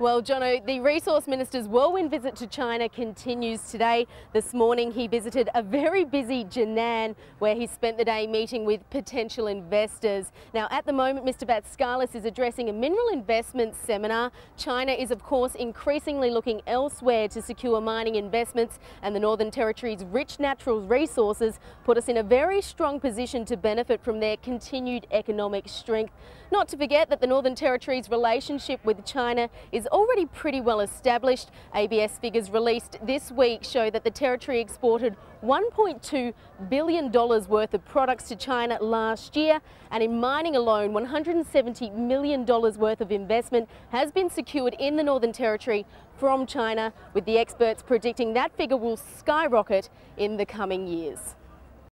Well, Jono, the Resource Minister's whirlwind visit to China continues today. This morning he visited a very busy Jinan where he spent the day meeting with potential investors. Now, at the moment, Mr Vatskalis is addressing a mineral investment seminar. China is, of course, increasingly looking elsewhere to secure mining investments and the Northern Territory's rich natural resources put us in a very strong position to benefit from their continued economic strength. Not to forget that the Northern Territory's relationship with China is is already pretty well established. ABS figures released this week show that the territory exported $1.2 billion worth of products to China last year. And in mining alone, $170 million worth of investment has been secured in the Northern Territory from China, with the experts predicting that figure will skyrocket in the coming years.